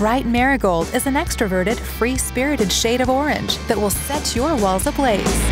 Bright Marigold is an extroverted, free spirited shade of orange that will set your walls ablaze.